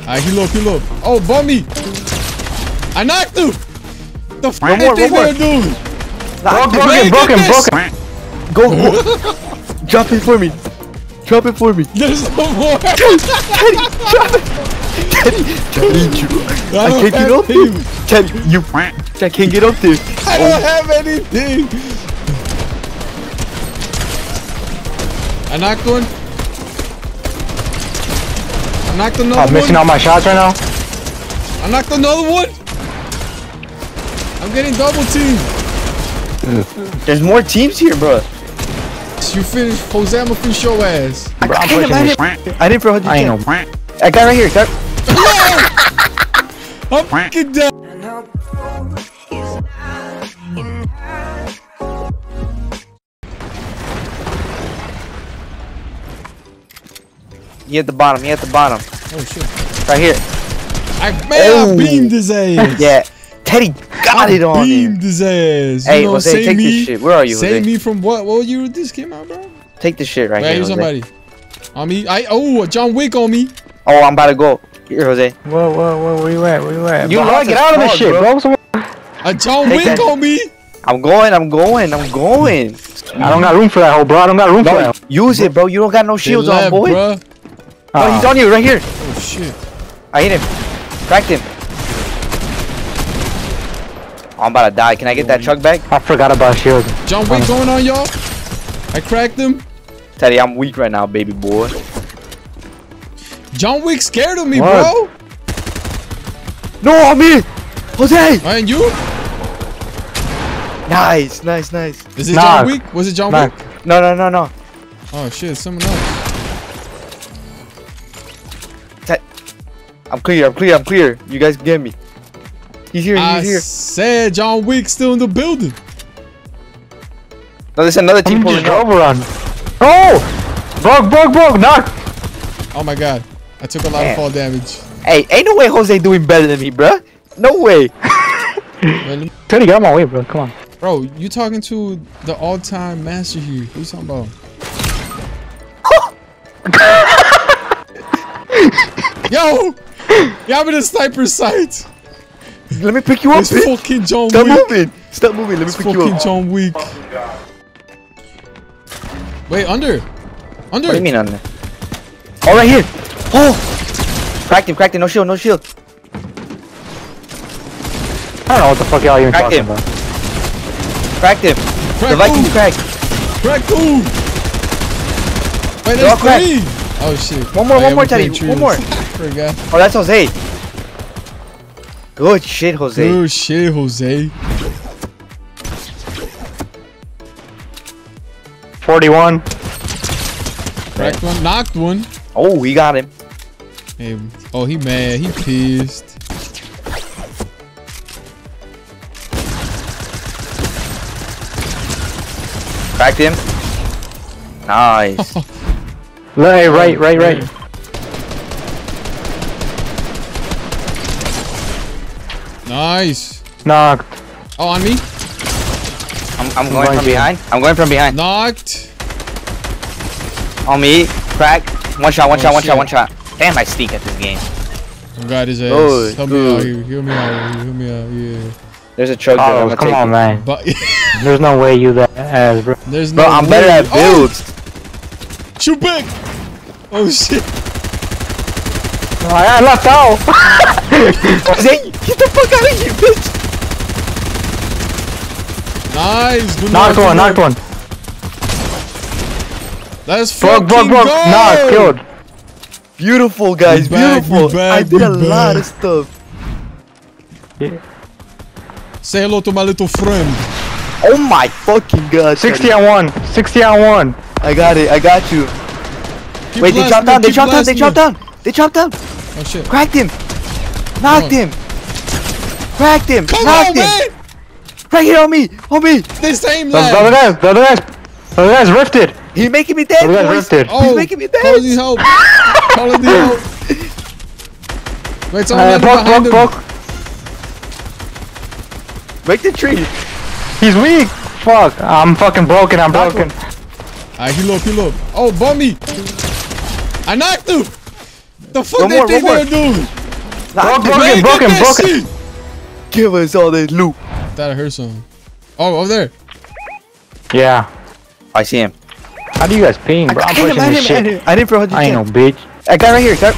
Alright, heal up, heal up. Oh, bummy! I knocked him! The f One more, one doing? Broke, broken, Hey, broken, broken. Go, go. Drop it for me. Drop it for me. There's no more! Teddy, drop it. Teddy, Teddy, you. I don't can't get up there. Teddy, you. I can't get up there. I don't oh. have anything! I knocked one. I knocked another I'm missing one. all my shots right now. I knocked another one. I'm getting double teamed. There's more teams here, bro. You finished Jose, I'ma finish your ass. Bro, I'm Damn, pushing I this. didn't, I didn't for 100 I ain't no. I got right here. Got, I'm fucking dead. He at the bottom. You at the bottom. Oh shit. Right here. I, man, Oh. I beamed his ass. Yeah. Teddy got I it on him. beamed his ass. Hey, you know, Jose, take me, this shit. Where are you, Say Jose? me from what? What year this came out, bro? Take this shit right Wait, here, here's Jose. somebody. On me. I oh, John Wick on me. Oh, I'm about to go. Here, Jose. Whoa, whoa, whoa, where you at? Where you at? You bro, lost get out of this shit, bro. bro. So- A John Take Wick that. on me. I'm going. I'm going. I'm going. I don't got room for that hole, bro. I don't got room for No, that. use it, bro. You don't got no shields left, on, boy. bruh. Oh, he's on you right here. Oh shit. I hit him. Cracked him. Oh, I'm about to die. Can I get that truck back? I forgot about shield. John Wick going on y'all. I cracked him. Teddy, I'm weak right now, baby boy. John Wick scared of me, What? bro. No, I'm in. Jose. I and you? Nice, nice, nice. Is it Nah. John Wick? Was it John Nah. Wick? No, no, no, no. Oh shit, someone else. I'm clear. I'm clear. I'm clear. You guys get me. He's here. I He's here. said John Wick still in the building. No, there's another team I'm pulling just up. overrun. Oh! Broke, broke, broke, knock! Oh my god. I took a lot Damn. of fall damage. Hey, ain't no way Jose doing better than me, bruh. No way. Wait, let me- get out my way, bro. Come on. Bro, you talking to the all-time master here. What you talking about? Yo! Got me the sniper sight! Let me pick you up, It's bitch. fucking John Stop Wick. moving. Stop moving. Let me It's pick you up. fucking up. John Wick. Wait, under. Under. What do you mean on there? Oh, right here. Oh. Cracked him. Cracked him. No shield. No shield. I don't know what the fuck y'all even Crack talking him. about. Cracked him. Crack the Vikings who? cracked. Crack who? Wait, They're all there's cracked. Oh shit. One more, Oh, one yeah, more, we Teddy, one more. Trios. Forgot. Oh, that's Jose. Good shit, Jose. Good shit, Jose. 41. Cracked one. Knocked one. Oh, we got him. Hey, oh, he mad. He pissed. Cracked him. Nice. Hey, right, right, right. Nice. Knocked. Oh, on me. I'm, I'm going Right from here. behind. I'm going from behind. Knocked. On me. Crack. One shot, one Oh, shot, one shit. shot, one shot. Damn, I sneak at this game. Oh, got his ass. Good, Help me out here. Heal me out here. Heal me out. Yeah. There's a choke oh, there. I'm Oh, gonna come on, it. man. But There's no way you that ass, bro. there's no. Bro, I'm better at oh! builds. Oh, shoot back. Oh shit. I got left out. Jose, get the fuck out of here, bitch. Nice. Good knocked one, good knocked one. Let's Broke, fucking broke, broke. go. Knocked, killed. Beautiful, guys. We back, beautiful. back, I did a we lot of stuff. Yeah. Say hello to my little friend. Oh my fucking god. 60 on 1. 60 on 1. I got it. I got you. Keep Wait, they blasting dropped down. They keep dropped down. They blasting dropped down. They dropped down. Oh shit. Cracked him. Knocked him. Cracked him. Come Knocked on, him. man. Right here on me. On me. The same The, the other lad. guys, the other guys, the other guys rifted. He's making me dead, The other guys boys. rifted. Oh, He's making me Call dance. the help. Call the help. Wait, someone Uh, landed broke, behind broke, him. broke. Break the tree. He's weak. Fuck. I'm fucking broken. I'm Knock broken. Alright, heal up, heal up. Oh, bummy. I knocked him. The fuck One they more, think one they're doing? Nah, Broken, Man, get broken, broken. Shit! Give us all this loot. Thought I heard something. Oh, over there. Yeah. I see him. How do you guys ping, bro? I'm I hit him, I this hit him, I hit shit. him. I didn't for 100 I ain't no bitch. A guy right here. Guy.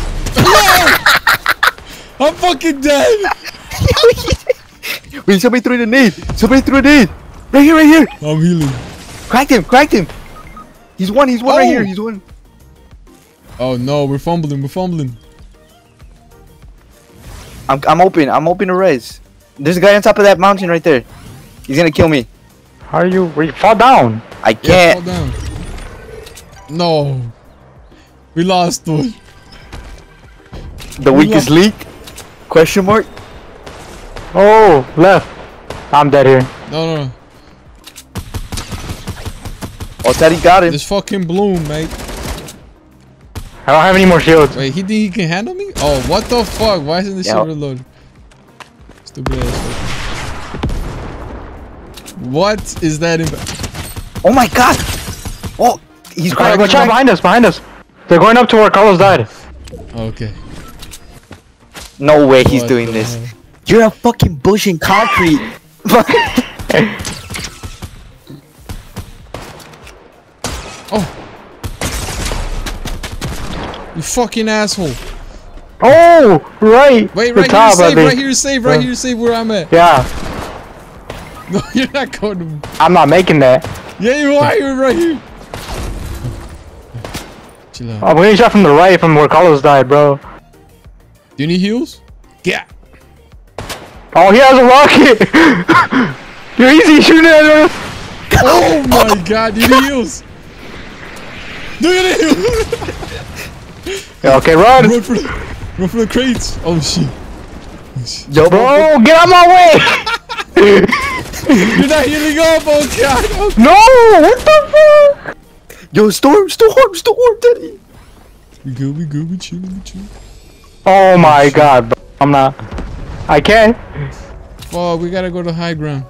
I'm fucking dead. Wait, somebody threw the nade. Somebody threw a nade. Right here, right here. I'm healing. Cracked him, cracked him. He's one, he's one right Oh. here. He's one. Oh no, we're fumbling. We're fumbling. I'm, I'm open. I'm open to res. There's a guy on top of that mountain right there. He's gonna kill me. How are you? Where you fall down? I can't. down. No. We lost one. the weakest link? Question mark? Oh, left. I'm dead here. No, no, no. Oh, Teddy got him. This fucking bloom, mate. I don't have any more shields. Wait, he think he can handle me? Oh, what the fuck? Why isn't this Yeah. shit reloaded? Stupid ass. fucking- What is that in? Oh my god. Oh, he's Alright, cracked. watch out behind us, behind us. They're going up to where Carlos died. Okay. No way he's What doing this. hell? You're a fucking bush in concrete. Oh! You fucking asshole. Oh, right. Wait, the right top, here, save, right here, save, right here, save where I'm at. Yeah, No, you're not going to. I'm not making that. Yeah, you are. You're right here. Chill out. I'm getting shot from the right from where Carlos died, bro. Do you need heals? Yeah. Oh, he has a rocket. You're easy shooting at him. Oh my god, Do you need heals. Do you need heals? Okay, run. run for the, run for the crates. Oh shit. Yo, Bro, get out my way. You're not healing up. Oh god. Oh, no, what the fuck? Yo, storm, storm, storm, Teddy. we good. We good. We chilling. We chilling. Oh my god, bro. I'm not. I can't. Fuck. We gotta go to high ground.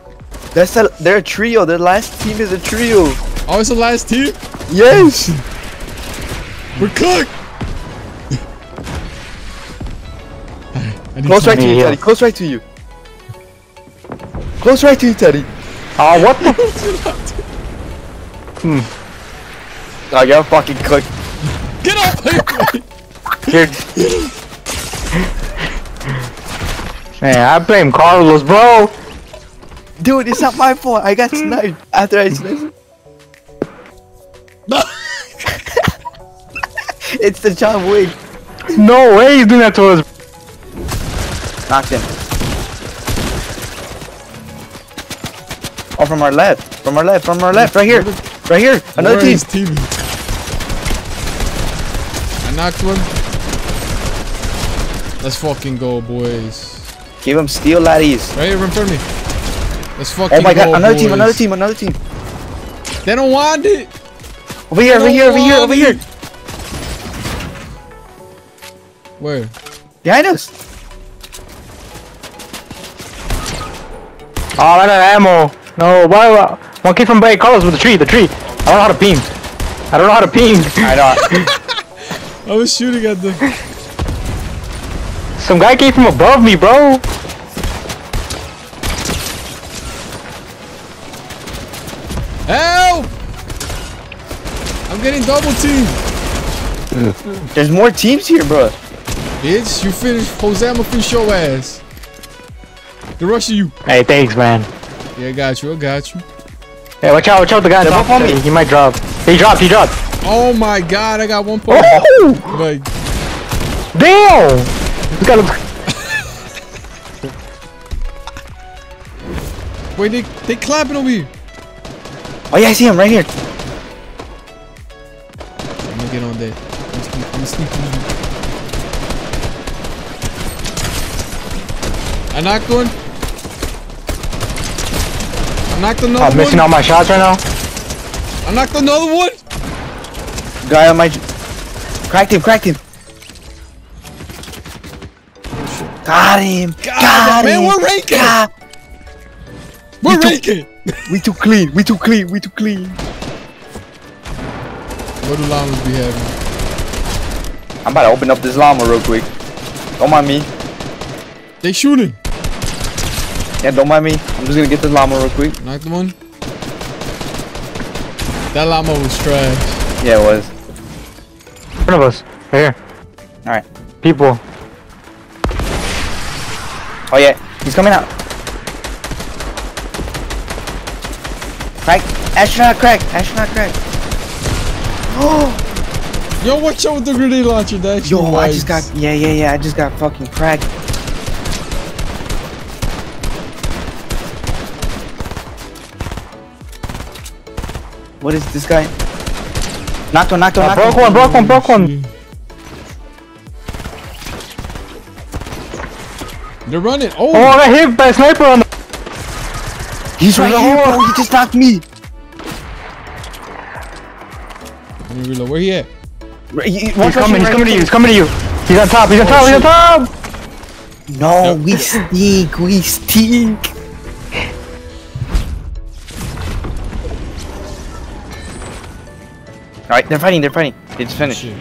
That's a, they're a trio. Their last team is a trio. Oh, it's the last team. Yes. We're cooked. Close right to you, Teddy. Close right to you. Close right to you, Teddy. Oh, what the? Hmm. Hmm. Oh, you're fucking cooked. Get off my way. You're... Man, I blame Carlos, bro. Dude, it's not my fault. I got sniped after I sniped. It's the John Wick. No way he's doing that to us. Knocked him. Oh, from our left. From our left. From our left. Right here. Right here. Another Where team. team? I knocked one. Let's fucking go, boys. Give him steel laddies. Right here in front of me. Let's fucking go, Oh my go, god. Another team. Another team. Another team. They don't want it. Over here. Over here. Over here. Over here. Where? Behind us. Oh, I ran out of ammo. No, why? why- One came from by Carlos with the tree. The tree. I don't know how to ping. I don't know how to ping. I know. I was shooting at them. Some guy came from above me, bro. Help! I'm getting double teamed. There's more teams here, bro. Bitch, you finished. Jose, I'ma finish your ass. They're rushing you. Hey, thanks, man. Yeah, I got you. I got you. Hey, watch out, watch out, the guy on They're on me. me. He might drop. He dropped, he dropped. Oh my god, I got one point. Oh! Like, Damn! This guy looks... wait, they they clapping over here. Oh yeah, I see him right here. I'm gonna get on that. I'm sneak- I'm sneaking. I knocked one. Knocked another I'm missing one. all my shots right now. I knocked another one. Guy on my. Cracked him. Cracked him. Got him. God, Got man, him. we're raking. God. We're took- raking. We too clean. We too clean. We too clean. What do llamas be having? I'm about to open up this llama real quick. Don't mind me. They shooting. Yeah, don't mind me. I'm just gonna get this llama real quick. Knocked one. That llama was trash. Yeah, it was. In front of us. Right here. Alright. People. Oh yeah, he's coming out. Crack. Astronaut crack. Astronaut crack. Yo, watch out with the grenade launcher. That Yo, shit I just got. Yeah, yeah, yeah. I just got fucking cracked. What is this guy? Knocked one, knocked one, I knocked broke one. one, broke one, broke one. They're running. Oh, Oh, I got hit by a sniper on the. He's right There's here, hole. bro. He just knocked me. let me reload. Where he at? Right, he- He's coming, he's right coming to you, here. he's coming to you. He's on top, he's on Oh, top, he's on top! No, we stink. We stink. All right, they're fighting. They're fighting. They just finished. Shit.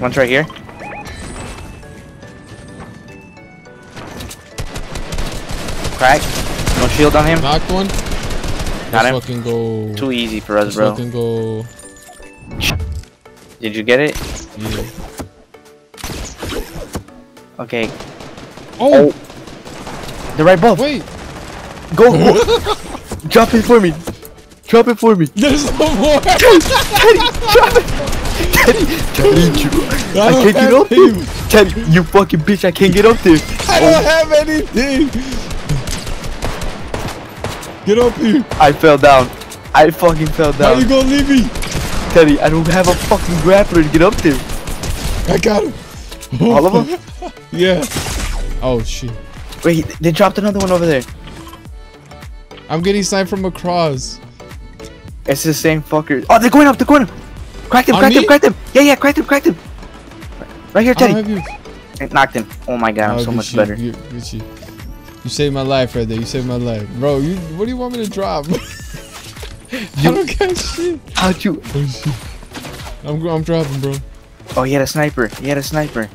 One's right here. Crack. No shield on him. Knocked one. Got Let's him. fucking go. Too easy for us, Let's bro. fucking go. Did you get it? Yeah. Okay. Oh, oh. They're right above. wait. Go. Drop it for me. Drop it for me. There's no more. Teddy, Teddy, you, I don't can't get up there. Teddy, you fucking bitch, I can't get up there. I don't oh. have anything. Get up here. I fell down. I fucking fell down. How you down. gonna leave me? Teddy, I don't have a fucking grappler to get up there. I got him. All of them? Yeah. Oh shit. Wait, they dropped another one over there. I'm getting sniped from across. It's the same fucker. Oh, they're going up, they're going up. Cracked him, On cracked him, me? cracked him. Yeah, yeah, crack him, crack him. Right here, Teddy. you. Knocked him. Oh my god, I'm Oh, so much better. You saved my life right there. You saved my life, bro. You, what do you want me to drop? I don't got shit. How'd you? Oh shit. I'm, I'm dropping, bro. Oh, he had a sniper. He had a sniper.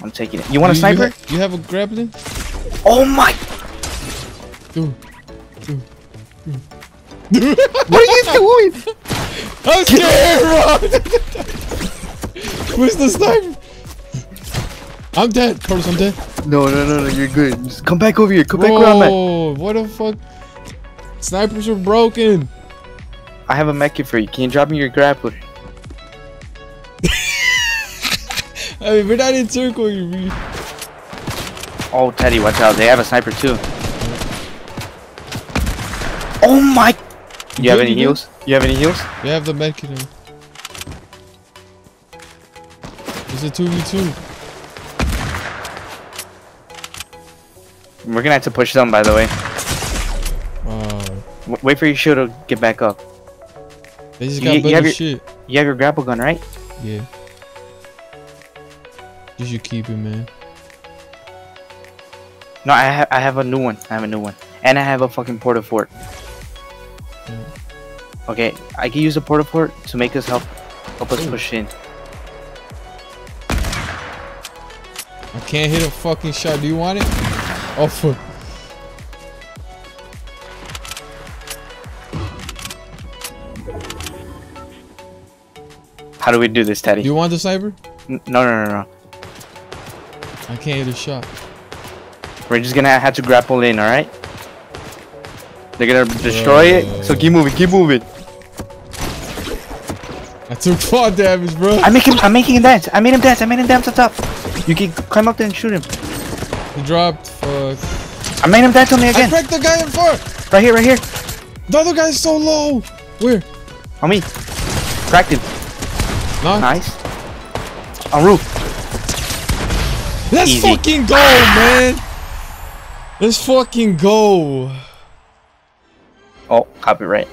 I'm taking it. You want a sniper? You, ha- you have a grappling? Oh my! Dude. What are you doing? I'm scared, bro. Where's the sniper? I'm dead. Carlos, I'm dead. No, no, no, no, you're good. Just come back over here. Come back where I'm at. Bro, what the fuck? Snipers are broken. I have a mech for you. Can you drop me your grappler? I mean, we're not in circle. You re- Oh, Teddy, watch out. They have a sniper too. Oh my! You, have any You heals? You have any heals? You have the medkit on. It's a 2v2. We're gonna have to push them, by the way. Uh, wait for your shield to get back up. they just got you better have your- shit. You have your grapple gun, right? Yeah. You should keep it, man. No, I have. I have a new one. I have a new one, and I have a fucking Port-a-Fort. Okay, I can use the porta port to make us help help us Ooh. push in. I can't hit a fucking shot. Do you want it? Oh, fuck. How do we do this, Teddy? Do you want the sniper? N- no, no, no, no. I can't hit a shot. We're just gonna have to grapple in, all right? They're gonna destroy it. So keep moving, keep moving. I took fall damage, bro. I make him. I'm making him dance. I made him dance. I made him dance on top. You can climb up there and shoot him. He dropped. Fuck. I made him dance on me again. I cracked the guy in front. Right here, right here. The other guy's so low. Where? On me. Cracked him. No. Nice. On roof. Let's Easy. fucking go, man. Let's fucking go. Oh, copyright.